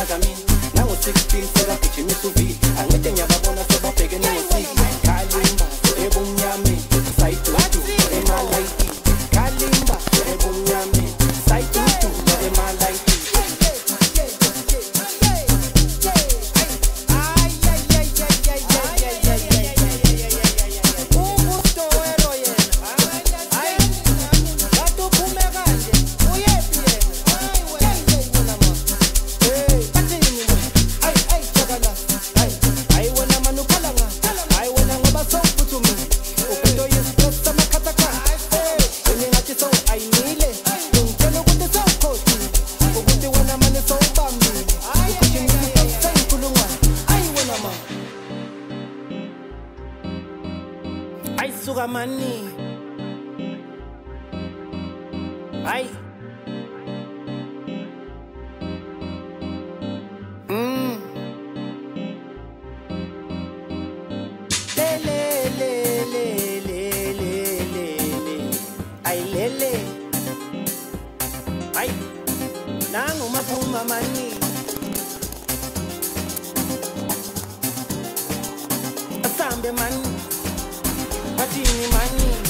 nangomadlamini nango-16 sekagijimisa uvi ancede ngiyababona sebabheke kalimba ebumnyameni sayidudu ebumnyameni maphuma mani asambe mani Patini mani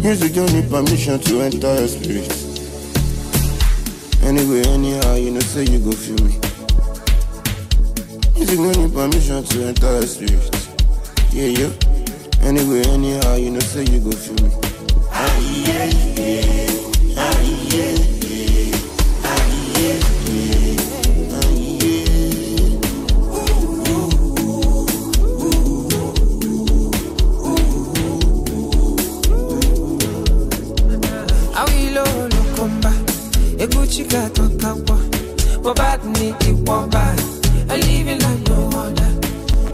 Music don't need permission to enter your spirit. Anyway, anyhow, you know say you go feel me. Music don't need permission to enter your spirit. Yeah, yeah. Anyway, anyhow, you know, say you go feel me. awilo bọbad ni ikwọba living like no other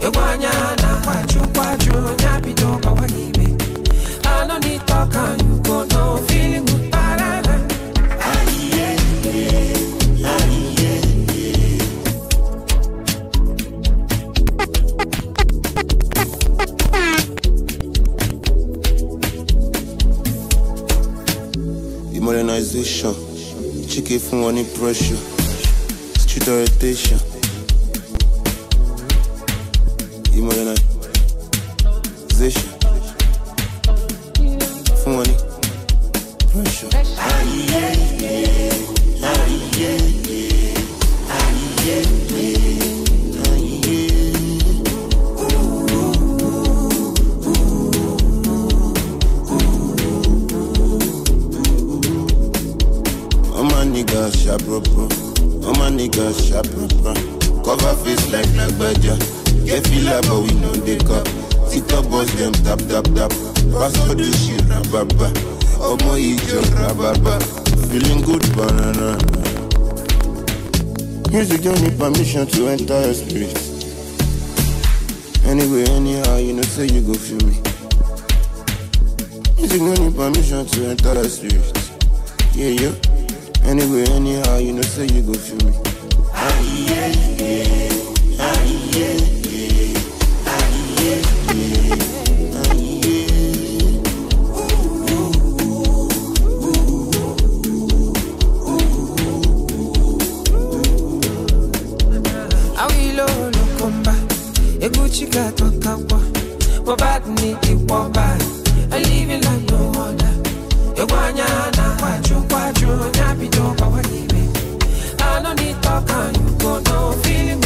egwu anya na kwaju kwaju onye bido gbawa n'ime anọ n'ịtọka anyugo no feeling good parara Immunization. Chicken fún wọn ní pressure. Orientation. Immunization. Tap tap tap. Shit rababa. Omo ijo rababa. Feeling good banana. Music don't need permission to enter your spirit. Anyway, anyhow, you know say you go feel me. Music don't need permission to enter your spirit. Yeah, yeah. Anyway, anyhow, you know, say you go feel me. Ah, awilo eguchi gatọkakwa bọbad ni ikwọba living like no other. Na kwaju kwaju onye bido gbawa n'ime anọ n'ịtọka anyugo no feeling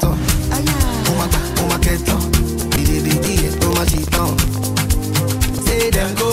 ton. On m'a, on m'a qu'est ton. Bidi bidi, on m'a si ton. Say them go.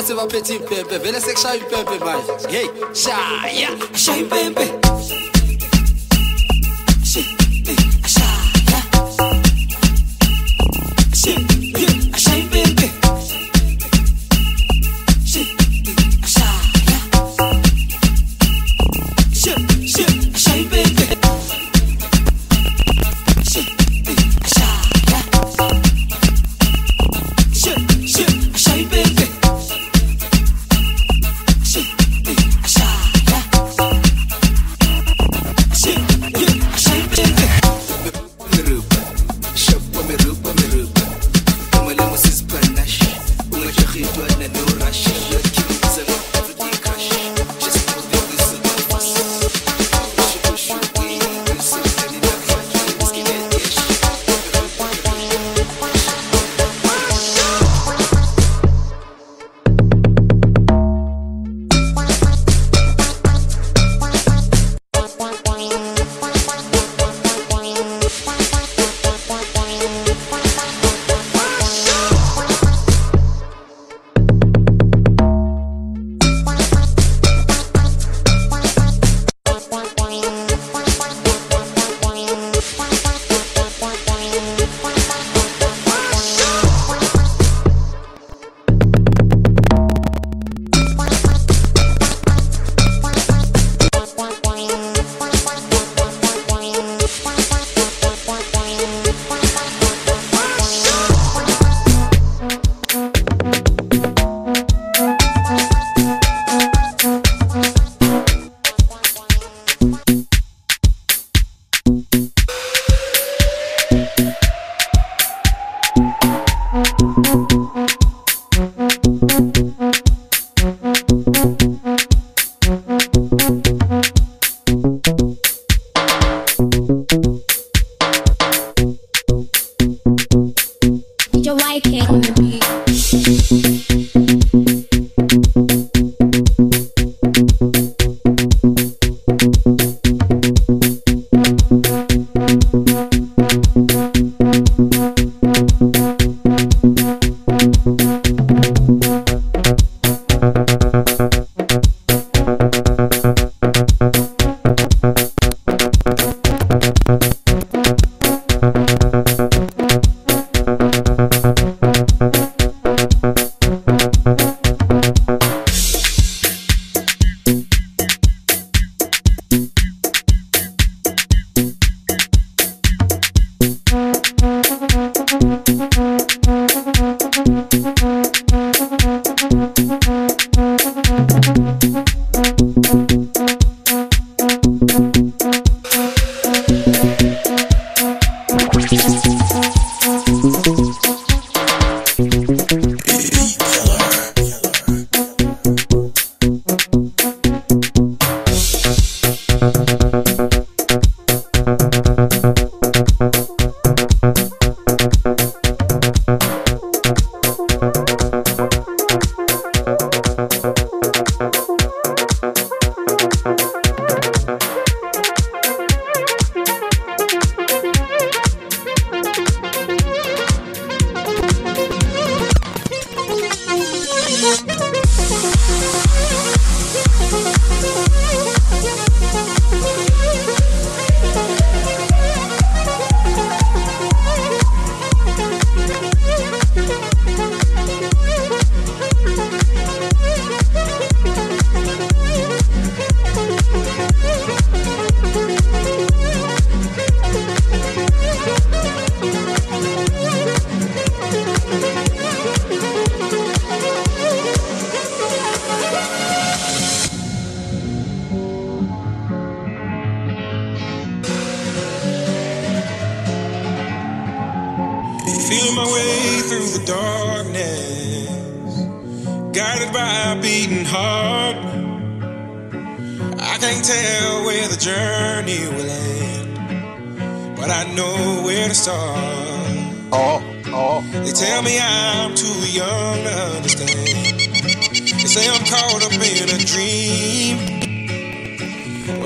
Maintenant c'est ma petite pimpé, venez c'est que je suis pimpé. Hey, chaya, je suis.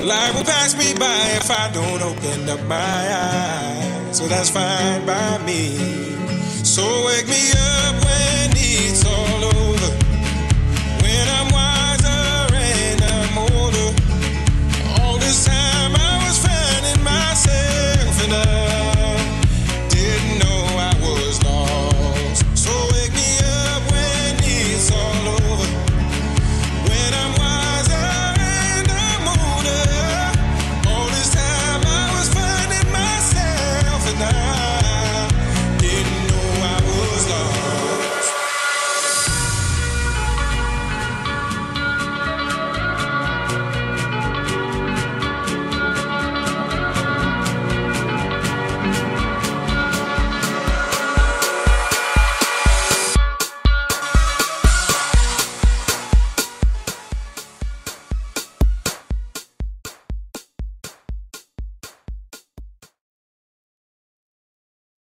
Life will pass me by if I don't open up my eyes. So that's fine by me. So wake me up when it's all over. When I'm wiser and I'm older. All this time I was finding myself enough.